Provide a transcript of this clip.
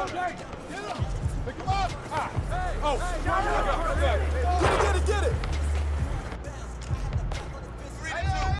Pick him! Ah. Hey, oh! Hey,